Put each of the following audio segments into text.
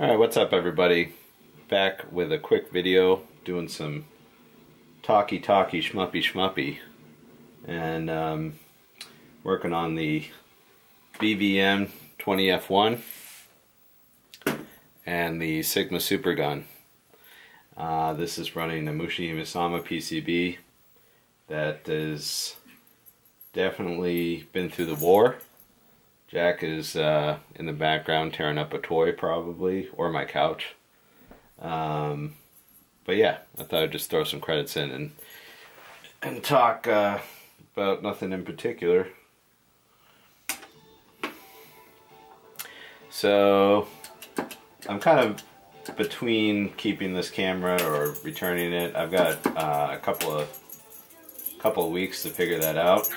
Alright, what's up everybody? Back with a quick video doing some talky talky schmuppy schmuppy and um, working on the BVM 20F1 and the Sigma Super Gun. Uh, this is running a Mushihimesama PCB that has definitely been through the war Jack is uh, in the background tearing up a toy, probably, or my couch. Um, but yeah, I thought I'd just throw some credits in and and talk uh, about nothing in particular. So I'm kind of between keeping this camera or returning it. I've got uh, a couple of couple of weeks to figure that out.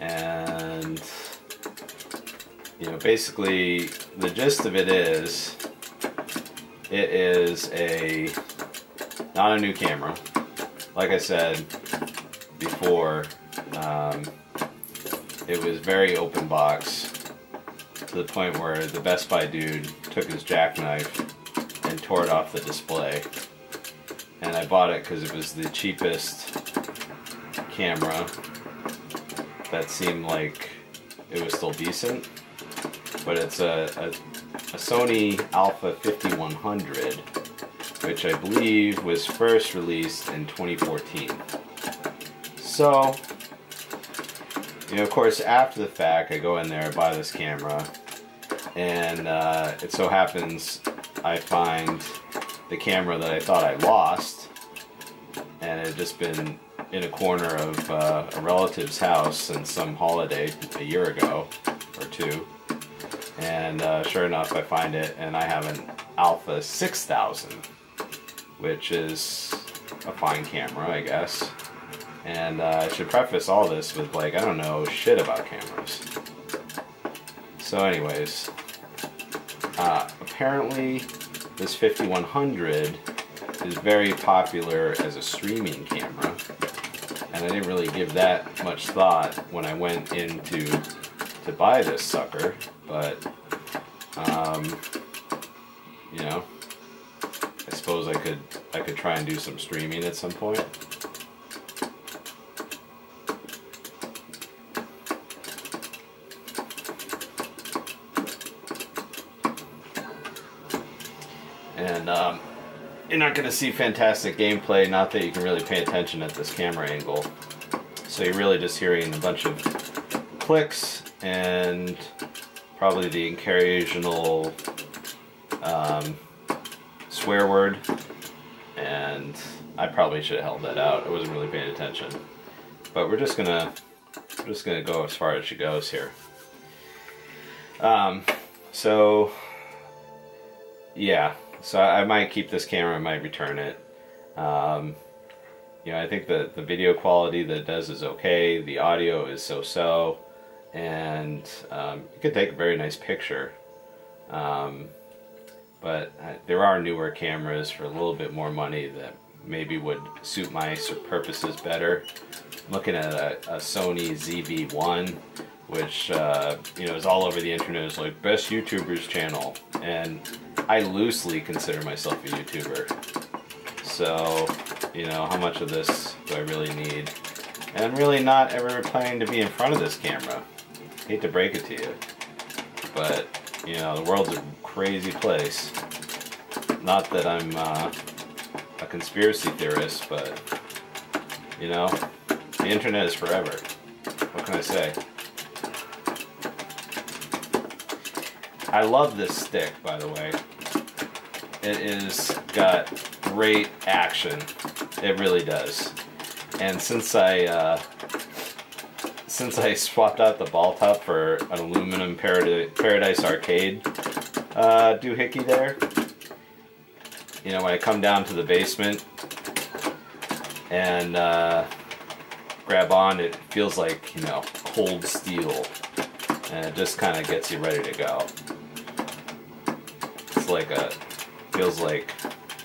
And you know basically the gist of it is it is a not a new camera. Like I said before um, it was very open box to the point where the Best Buy dude took his jackknife and tore it off the display. And I bought it because it was the cheapest camera that seemed like it was still decent. But it's a, a, a Sony Alpha 5100, which I believe was first released in 2014. So, you know, of course, after the fact, I go in there, buy this camera, and uh, it so happens I find the camera that I thought I lost, and it had just been in a corner of uh, a relative's house since some holiday a year ago or two. And uh, sure enough, I find it, and I have an Alpha 6000, which is a fine camera, I guess. And uh, I should preface all this with, like, I don't know shit about cameras. So, anyways, uh, apparently, this 5100 is very popular as a streaming camera and I didn't really give that much thought when I went into to buy this sucker, but um, you know, I suppose I could I could try and do some streaming at some point. And um, you're not going to see fantastic gameplay, not that you can really pay attention at this camera angle. So you're really just hearing a bunch of clicks and probably the occasional um, swear word. And I probably should have held that out. I wasn't really paying attention. But we're just gonna we're just gonna go as far as she goes here. Um, so yeah, so I, might keep this camera, I might return it. Um, you know, I think the, the video quality that does is okay, the audio is so-so, and um, you could take a very nice picture. Um, but uh, there are newer cameras for a little bit more money that maybe would suit my purposes better. I'm looking at a, a Sony ZV-1 which uh, you know is all over the internet as like best YouTubers channel, and I loosely consider myself a YouTuber. So, you know, how much of this do I really need? And I'm really not ever planning to be in front of this camera. Hate to break it to you, but you know, the world's a crazy place. Not that I'm uh, a conspiracy theorist, but you know, the internet is forever. What can I say? I love this stick, by the way. It is got great action. It really does. And since I uh, since I swapped out the ball top for an aluminum Paradise, Arcade uh, doohickey there, you know, when I come down to the basement and uh, grab on, it feels like, you know, cold steel. And it just kind of gets you ready to go like a, feels like,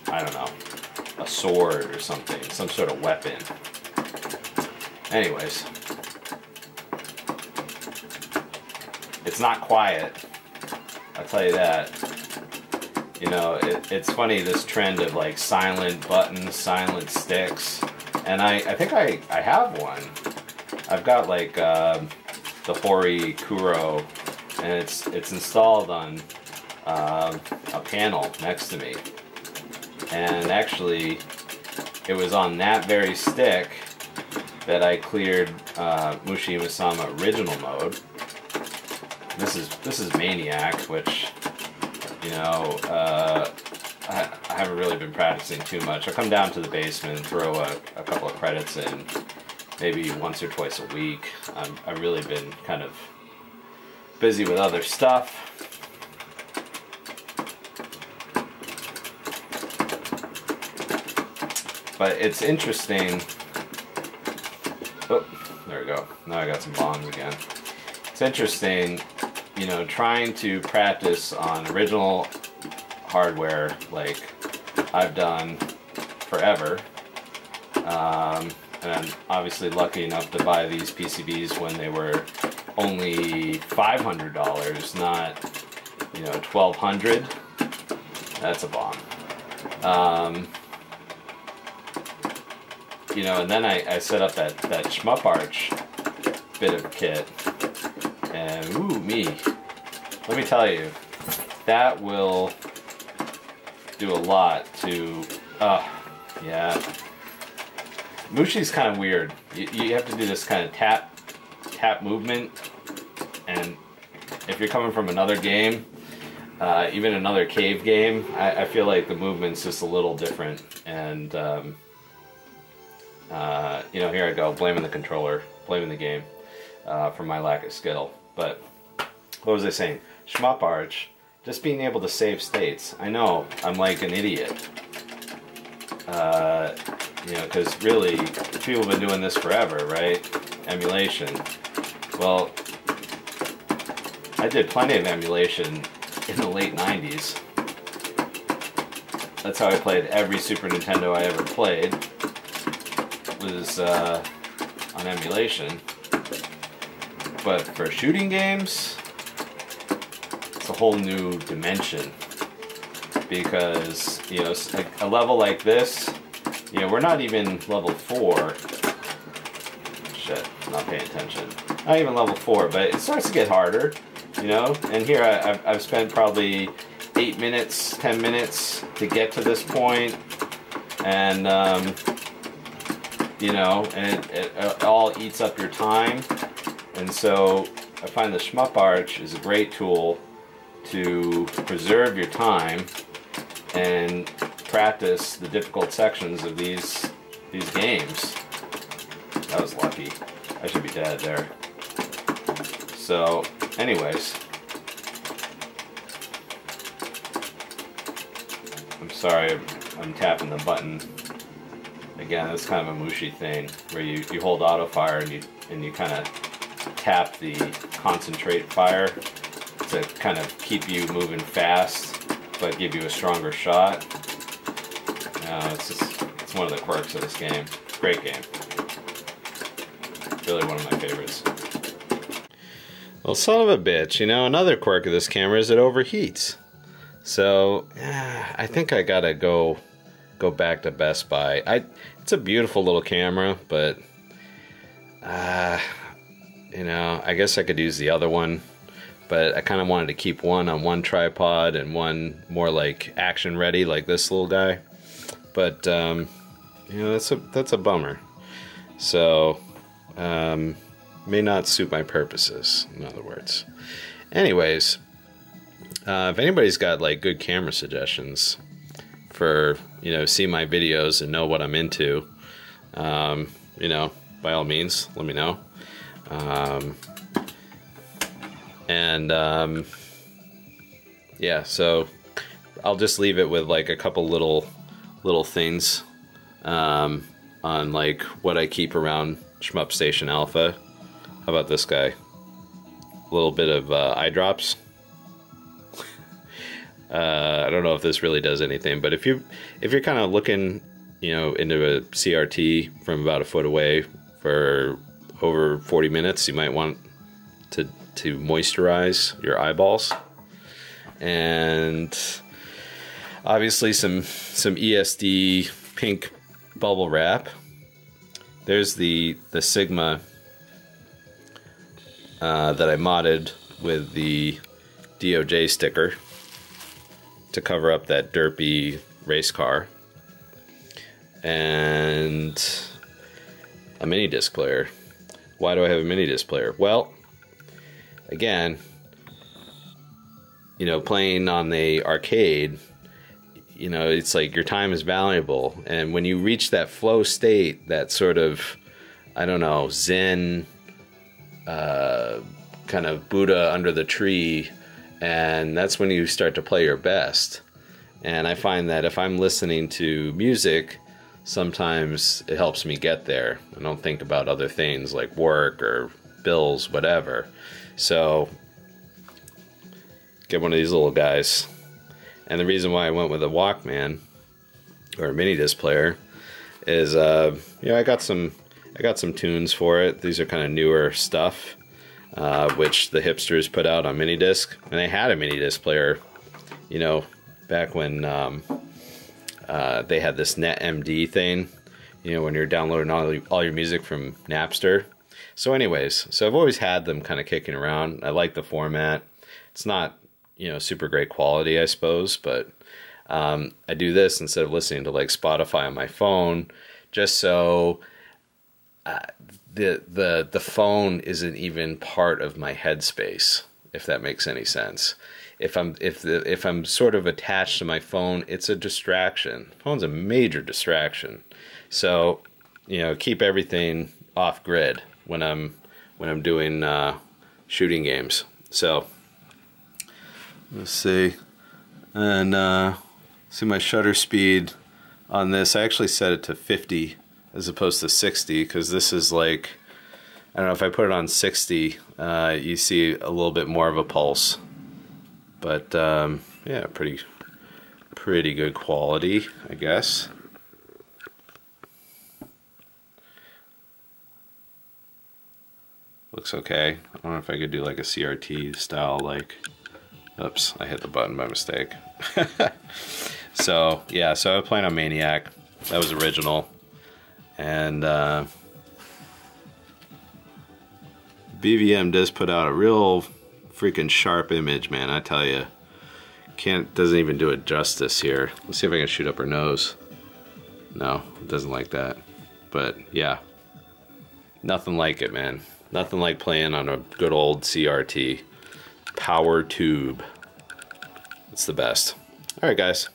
I don't know, a sword or something, some sort of weapon. Anyways. it's not quiet. I'll tell you that. You know, it, it's funny this trend of like silent buttons, silent sticks, and I, I think I, I have one. I've got like uh, the Hori Kuro, and it's it's installed on uh, a panel next to me, and actually, it was on that very stick that I cleared uh, Mushihimesama original mode. This is this is Maniac, which you know uh, I, I, haven't really been practicing too much. I come down to the basement, throw a, a couple of credits in, maybe once or twice a week. I'm, I've really been kind of busy with other stuff. But it's interesting. Oh, there we go. Now I got some bombs again. It's interesting, you know, trying to practice on original hardware like I've done forever. Um, and I'm obviously lucky enough to buy these PCBs when they were only $500, not, you know, 1200 That's a bomb. Um, you know, and then I, I set up that, that shmup arch bit of kit. And, ooh, me. Let me tell you, that will do a lot to, uh, yeah. Mushi's kind of weird. You, you have to do this kind of tap, tap movement. And if you're coming from another game, uh, even another cave game, I, I, feel like the movement's just a little different. And, um, uh, you know, here I go, blaming the controller, blaming the game uh, for my lack of skill. But what was I saying? Shmup Arch, just being able to save states. I know I'm like an idiot. Uh, you know, because really, people have been doing this forever, right? Emulation. Well, I did plenty of emulation in the late 90s. That's how I played every Super Nintendo I ever played was uh, on emulation. But for shooting games, it's a whole new dimension. Because, you know, a level like this, you know, we're not even level 4. Shit, not paying attention. Not even level 4, but it starts to get harder, you know? And here I, have I've spent probably 8 minutes, 10 minutes to get to this point, and um, you know, and it, it, all eats up your time. And so I find the Shmup Arch is a great tool to preserve your time and practice the difficult sections of these these games. That was lucky. I should be dead there. So, anyways. I'm sorry, I'm tapping the button again, it's kind of a mushy thing where you, you hold auto fire and you and you kind of tap the concentrate fire to kind of keep you moving fast, but give you a stronger shot. Uh, it's just it's one of the quirks of this game. Great game. Really one of my favorites. Well, son of a bitch, you know, another quirk of this camera is it overheats. So, uh, I think I gotta go go back to Best Buy. I it's a beautiful little camera, but uh, you know, I guess I could use the other one, but I kind of wanted to keep one on one tripod and one more like action ready, like this little guy. But um, you know, that's a that's a bummer. So um, may not suit my purposes. In other words, anyways, uh, if anybody's got like good camera suggestions for you know see my videos and know what I'm into, um, you know, by all means, let me know. Um, and um, yeah, so I'll just leave it with like a couple little little things um, on like what I keep around Shmup Station Alpha. How about this guy? A little bit of uh, eye drops. Uh, I don't know if this really does anything, but if you if you're kind of looking, you know, into a CRT from about a foot away for over 40 minutes, you might want to to moisturize your eyeballs. And obviously some some ESD pink bubble wrap. There's the the Sigma uh, that I modded with the DOJ sticker to cover up that derpy race car. And a mini disc player. Why do I have a mini disc player? Well, again, you know, playing on the arcade, you know, it's like your time is valuable. And when you reach that flow state, that sort of, I don't know, Zen, uh, kind of Buddha under the tree, and that's when you start to play your best. And I find that if I'm listening to music, sometimes it helps me get there. I don't think about other things like work or bills, whatever. So get one of these little guys. And the reason why I went with a Walkman or a mini disc player is, uh, you know, I got some, I got some tunes for it. These are kind of newer stuff, uh, which the hipsters put out on mini disc, and I had a mini disc player, you know, back when um, uh, they had this NetMD thing, you know, when you're downloading all, all your music from Napster. So, anyways, so I've always had them kind of kicking around. I like the format. It's not, you know, super great quality, I suppose, but um, I do this instead of listening to like Spotify on my phone, just so uh, the the the phone isn't even part of my headspace, if that makes any sense. If I'm if the if I'm sort of attached to my phone, it's a distraction. Phone's a major distraction. So, you know, keep everything off grid when I'm when I'm doing uh, shooting games. So let's see, and uh, see my shutter speed on this. I actually set it to 50 as opposed to 60 because this is like I don't know if I put it on 60, uh, you see a little bit more of a pulse. But um, yeah, pretty pretty good quality, I guess. Looks okay. I don't know if I could do like a CRT style, like, oops, I hit the button by mistake. so, yeah, so I was playing on Maniac. That was original. And uh, BVM does put out a real freaking sharp image, man, I tell you. Can't, doesn't even do it justice here. Let's see if I can shoot up her nose. No, it doesn't like that. But yeah, nothing like it, man. Nothing like playing on a good old CRT. Power tube. It's the best. Alright guys,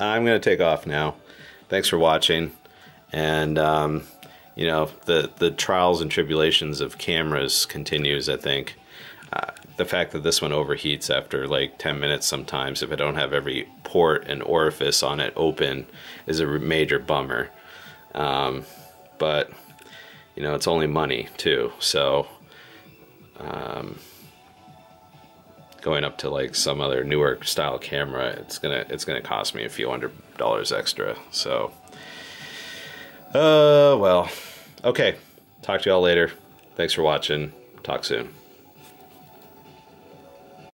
I'm going to take off now. Thanks for watching. And, um, you know, the, the trials and tribulations of cameras continues, I think. Uh, the fact that this one overheats after like 10 minutes sometimes if I don't have every port and orifice on it open is a major bummer. Um, but you know, it's only money too. So, um, going up to like some other newer style camera, it's gonna it's gonna cost me a few hundred dollars extra. So, uh, well, okay. Talk to y'all later. Thanks for watching. Talk soon.